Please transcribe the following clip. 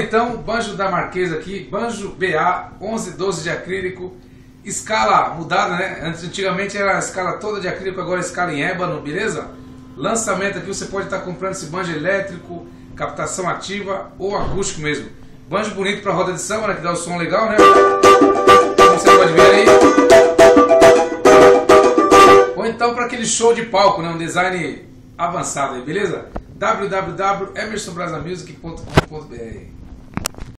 Então banjo da Marquesa aqui, banjo BA 1112 de acrílico, escala mudada, né? Antigamente era a escala toda de acrílico, agora é a escala em ébano, beleza? Lançamento aqui, você pode estar comprando esse banjo elétrico, captação ativa ou acústico mesmo. Banjo bonito para roda de samba, né? Que dá o som legal, né? Como você pode ver aí. Ou então para aquele show de palco, né? Um design avançado aí, beleza? www.emersonbrasamusic.com.br